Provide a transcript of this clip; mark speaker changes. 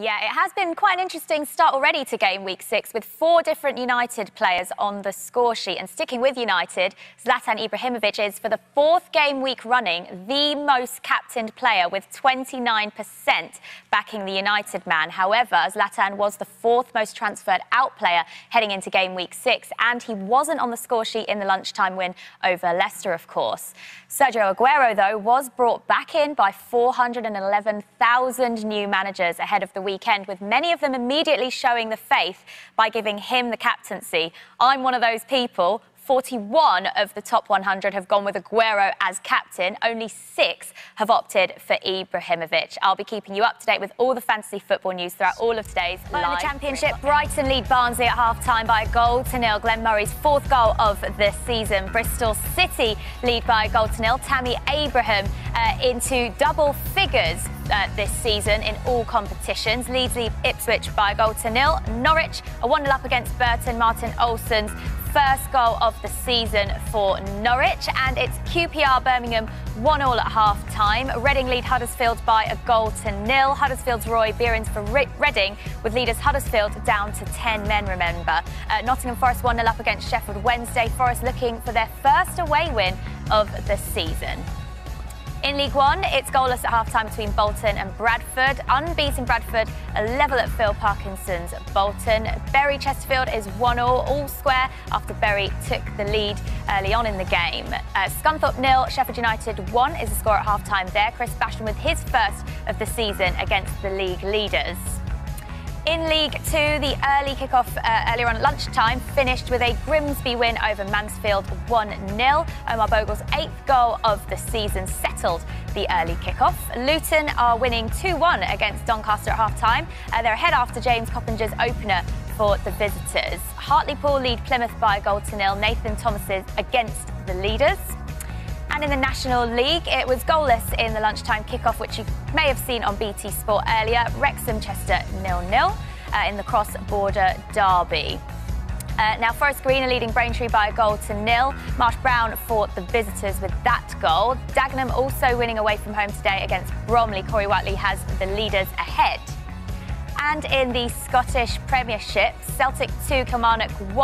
Speaker 1: Yeah, it has been quite an interesting start already to game week six with four different United players on the score sheet. And sticking with United, Zlatan Ibrahimovic is, for the fourth game week running, the most captained player with 29% backing the United man. However, Zlatan was the fourth most transferred out player heading into game week six, and he wasn't on the score sheet in the lunchtime win over Leicester, of course. Sergio Aguero, though, was brought back in by 411,000 new managers ahead of the weekend, with many of them immediately showing the faith by giving him the captaincy. I'm one of those people. 41 of the top 100 have gone with Aguero as captain. Only six have opted for Ibrahimovic. I'll be keeping you up to date with all the fantasy football news throughout all of today's live. In the Championship, Brighton lead Barnsley at half-time by a goal to nil. Glenn Murray's fourth goal of the season. Bristol City lead by a goal to nil. Tammy Abraham uh, into double figures uh, this season in all competitions. Leeds lead Ipswich by a goal to nil. Norwich a 1 0 up against Burton. Martin Olsson's first goal of the season for Norwich. And it's QPR Birmingham 1 0 at half time. Reading lead Huddersfield by a goal to nil. Huddersfield's Roy Beerens for Reading, with leaders Huddersfield down to 10 men, remember. Uh, Nottingham Forest 1 0 up against Sheffield Wednesday. Forest looking for their first away win of the season. In League One, it's goalless at half-time between Bolton and Bradford. Unbeaten Bradford a level at Phil Parkinson's Bolton. Bury Chesterfield is 1-0, all square after Bury took the lead early on in the game. Uh, Scunthorpe nil, Sheffield United 1 is the score at half-time there. Chris Basham with his first of the season against the league leaders. In League Two, the early kickoff uh, earlier on lunchtime finished with a Grimsby win over Mansfield 1-0. Omar Bogle's eighth goal of the season settled the early kickoff. Luton are winning 2-1 against Doncaster at half-time. Uh, they're ahead after James Coppinger's opener for the visitors. Hartlepool lead Plymouth by a goal to nil. Nathan Thomas is against the leaders. And in the National League, it was goalless in the lunchtime kickoff, which you may have seen on BT Sport earlier. Wrexham Chester nil-nil uh, in the cross-border derby. Uh, now, Forest Green are leading Braintree by a goal to nil. Marsh Brown fought the visitors with that goal. Dagenham also winning away from home today against Bromley. Corey Whitely has the leaders ahead. And in the Scottish Premiership, Celtic 2, Kilmarnock 1.